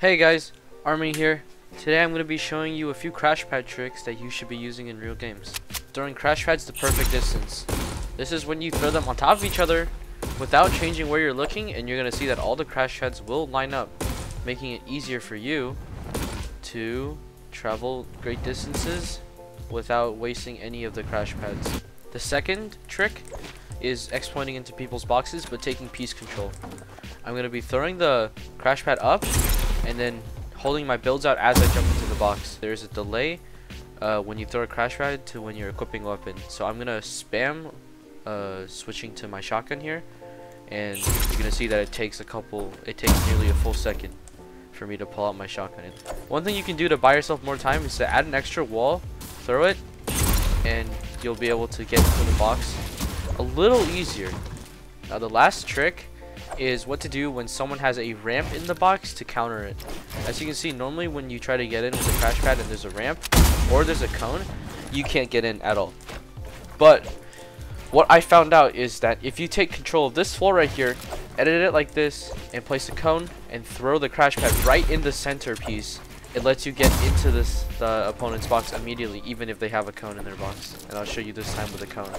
Hey guys, Army here. Today I'm going to be showing you a few crash pad tricks that you should be using in real games. Throwing crash pads the perfect distance. This is when you throw them on top of each other without changing where you're looking and you're going to see that all the crash pads will line up, making it easier for you to travel great distances without wasting any of the crash pads. The second trick is exploiting into people's boxes but taking piece control. I'm going to be throwing the crash pad up and then holding my builds out as I jump into the box. There's a delay uh, when you throw a crash pad to when you're equipping a weapon. So I'm gonna spam uh, switching to my shotgun here, and you're gonna see that it takes a couple, it takes nearly a full second for me to pull out my shotgun. And one thing you can do to buy yourself more time is to add an extra wall, throw it, and you'll be able to get into the box a little easier. Now the last trick is what to do when someone has a ramp in the box to counter it. As you can see, normally when you try to get in with a crash pad and there's a ramp or there's a cone, you can't get in at all. But what I found out is that if you take control of this floor right here, edit it like this, and place a cone, and throw the crash pad right in the centerpiece, it lets you get into this the opponent's box immediately, even if they have a cone in their box. And I'll show you this time with a cone.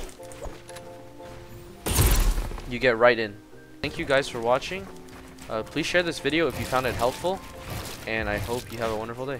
You get right in. Thank you guys for watching. Uh, please share this video if you found it helpful. And I hope you have a wonderful day.